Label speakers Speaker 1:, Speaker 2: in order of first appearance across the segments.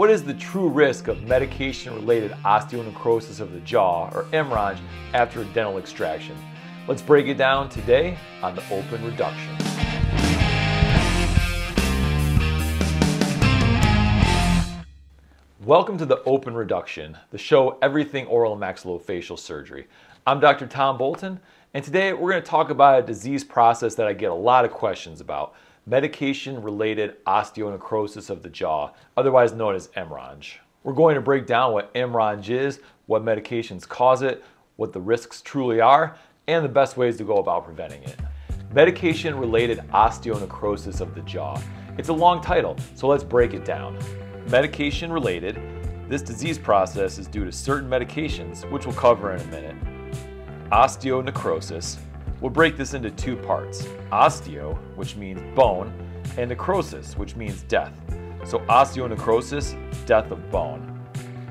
Speaker 1: What is the true risk of medication-related osteonecrosis of the jaw, or MRONJ, after a dental extraction? Let's break it down today on the open reduction. Welcome to the Open Reduction, the show everything oral and maxillofacial surgery. I'm Dr. Tom Bolten, and today we're going to talk about a disease process that I get a lot of questions about, medication-related osteonecrosis of the jaw, otherwise known as MRONJ. We're going to break down what MRONJ is, what medications cause it, what the risks truly are, and the best ways to go about preventing it. Medication-related osteonecrosis of the jaw. It's a long title, so let's break it down. Medication-related, this disease process is due to certain medications, which we'll cover in a minute. Osteonecrosis, we'll break this into two parts. Osteo, which means bone, and necrosis, which means death. So osteonecrosis, death of bone,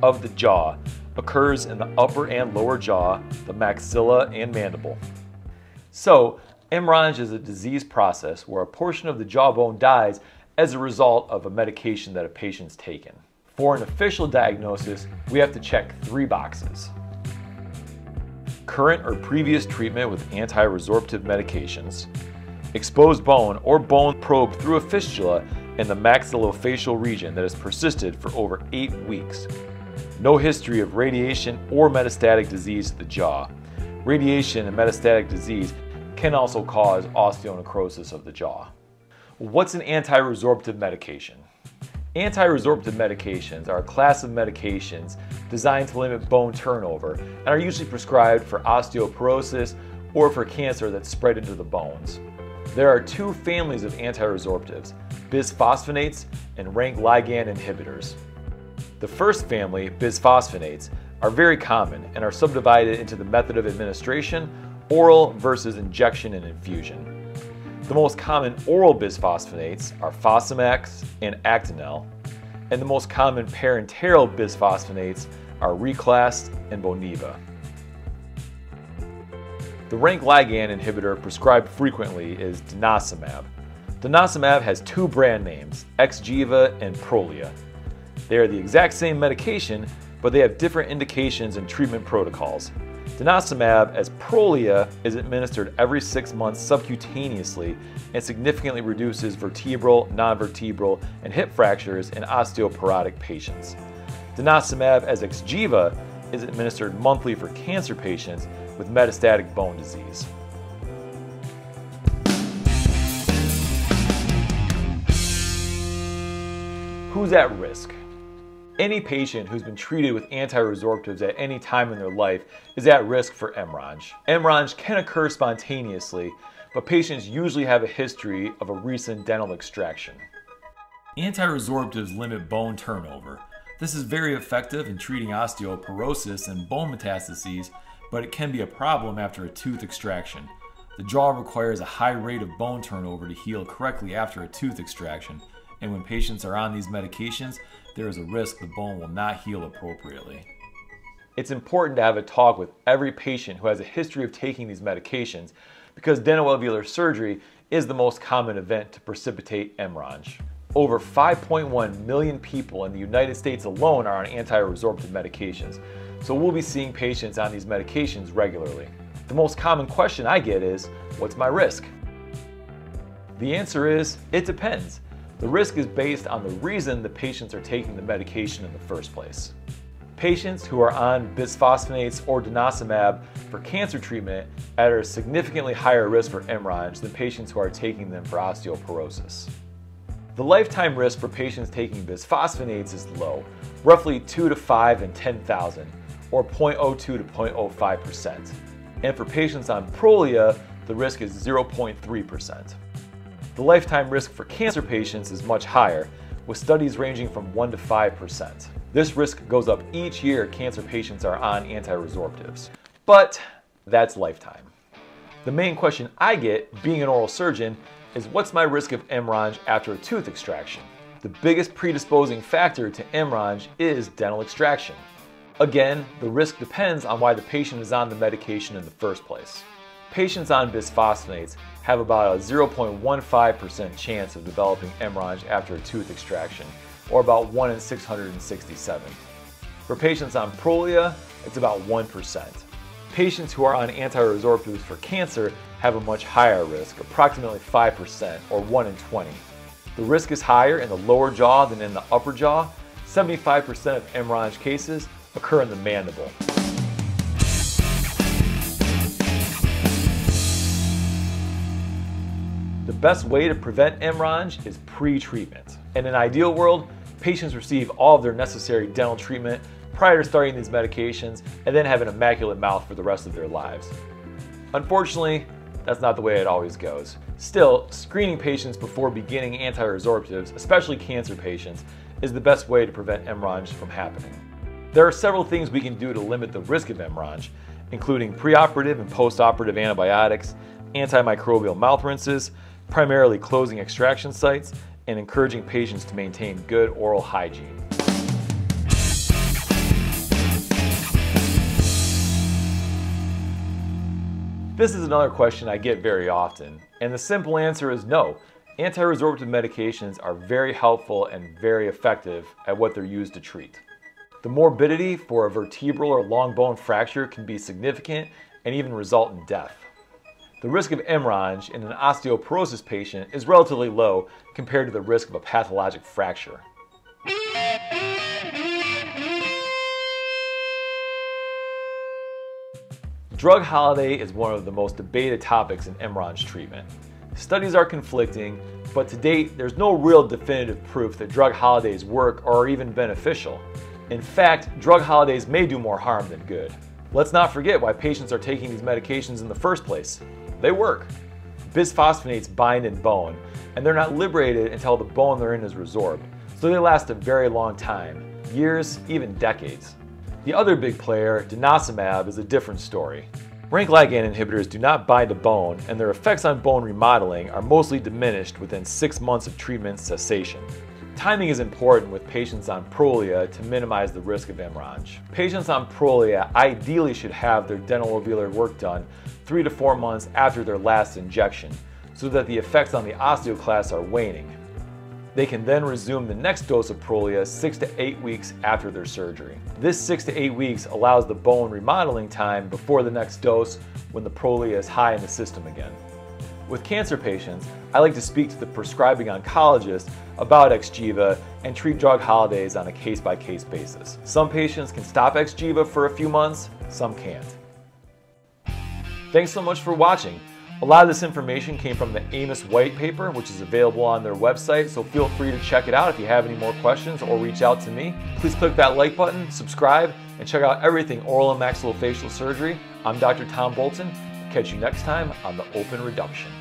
Speaker 1: of the jaw, occurs in the upper and lower jaw, the maxilla and mandible. So, MRONJ is a disease process where a portion of the jawbone dies as a result of a medication that a patient's taken. For an official diagnosis, we have to check three boxes. Current or previous treatment with anti-resorptive medications, exposed bone or bone probe through a fistula in the maxillofacial region that has persisted for over eight weeks, no history of radiation or metastatic disease to the jaw. Radiation and metastatic disease can also cause osteonecrosis of the jaw. What's an anti-resorptive medication? Anti-resorptive medications are a class of medications designed to limit bone turnover and are usually prescribed for osteoporosis or for cancer that's spread into the bones. There are two families of anti-resorptives, bisphosphonates and rank ligand inhibitors. The first family, bisphosphonates, are very common and are subdivided into the method of administration, oral versus injection and infusion. The most common oral bisphosphonates are Fosamax and Actonel, and the most common parenteral bisphosphonates are Reclast and Boniva. The rank ligand inhibitor prescribed frequently is denosumab. Denosumab has two brand names, Xgeva and Prolia. They are the exact same medication, but they have different indications and treatment protocols. Denosumab, as Prolia, is administered every six months subcutaneously and significantly reduces vertebral, nonvertebral, and hip fractures in osteoporotic patients. Denosumab, as Xgeva, is administered monthly for cancer patients with metastatic bone disease. Who's at risk? Any patient who's been treated with anti-resorptives at any time in their life is at risk for MRONJ. MRONJ can occur spontaneously, but patients usually have a history of a recent dental extraction. Anti-resorptives limit bone turnover. This is very effective in treating osteoporosis and bone metastases, but it can be a problem after a tooth extraction. The jaw requires a high rate of bone turnover to heal correctly after a tooth extraction, and when patients are on these medications, there is a risk the bone will not heal appropriately. It's important to have a talk with every patient who has a history of taking these medications because dentoalveolar surgery is the most common event to precipitate MRONJ. Over 5.1 million people in the United States alone are on anti-resorptive medications, so we'll be seeing patients on these medications regularly. The most common question I get is, what's my risk? The answer is, it depends. The risk is based on the reason the patients are taking the medication in the first place. Patients who are on bisphosphonates or denosumab for cancer treatment are at a significantly higher risk for MRONJ than patients who are taking them for osteoporosis. The lifetime risk for patients taking bisphosphonates is low, roughly 2 to 5 in 10,000, or 0.02 to 0.05%. And for patients on Prolia, the risk is 0.3%. The lifetime risk for cancer patients is much higher, with studies ranging from 1 to 5%. This risk goes up each year cancer patients are on anti-resorptives. But that's lifetime. The main question I get, being an oral surgeon, is what's my risk of MRONJ after a tooth extraction? The biggest predisposing factor to MRONJ is dental extraction. Again, the risk depends on why the patient is on the medication in the first place. Patients on bisphosphonates have about a 0.15% chance of developing MRONJ after a tooth extraction, or about 1 in 667. For patients on Prolia, it's about 1%. Patients who are on anti-resorptives for cancer have a much higher risk, approximately 5% or 1 in 20. The risk is higher in the lower jaw than in the upper jaw. 75% of MRONJ cases occur in the mandible. The best way to prevent MRONJ is pre-treatment. In an ideal world, patients receive all of their necessary dental treatment prior to starting these medications and then have an immaculate mouth for the rest of their lives. Unfortunately, that's not the way it always goes. Still, screening patients before beginning anti-resorptives, especially cancer patients, is the best way to prevent MRONJ from happening. There are several things we can do to limit the risk of MRONJ, including preoperative and postoperative antibiotics, antimicrobial mouth rinses, primarily closing extraction sites and encouraging patients to maintain good oral hygiene. This is another question I get very often, and the simple answer is no. Anti-resorptive medications are very helpful and very effective at what they're used to treat. The morbidity for a vertebral or long bone fracture can be significant and even result in death. The risk of MRONJ in an osteoporosis patient is relatively low compared to the risk of a pathologic fracture. Drug holiday is one of the most debated topics in MRONJ treatment. Studies are conflicting, but to date, there's no real definitive proof that drug holidays work or are even beneficial. In fact, drug holidays may do more harm than good. Let's not forget why patients are taking these medications in the first place. They work. Bisphosphonates bind in bone, and they're not liberated until the bone they're in is resorbed, so they last a very long time years, even decades. The other big player, denosumab, is a different story. Rank ligand inhibitors do not bind to bone, and their effects on bone remodeling are mostly diminished within six months of treatment cessation. Timing is important with patients on Prolia to minimize the risk of MRONJ. Patients on Prolia ideally should have their dental alveolar work done three to four months after their last injection so that the effects on the osteoclasts are waning. They can then resume the next dose of Prolia six to eight weeks after their surgery. This six to eight weeks allows the bone remodeling time before the next dose when the Prolia is high in the system again. With cancer patients, I like to speak to the prescribing oncologist about Xgeva and treat drug holidays on a case-by-case -case basis. Some patients can stop Xgeva for a few months, some can't. Thanks so much for watching. A lot of this information came from the AAOMS white paper, which is available on their website, so feel free to check it out if you have any more questions or reach out to me. Please click that like button, subscribe, and check out everything oral and maxillofacial surgery. I'm Dr. Tom Bolten. Catch you next time on the Open Reduction.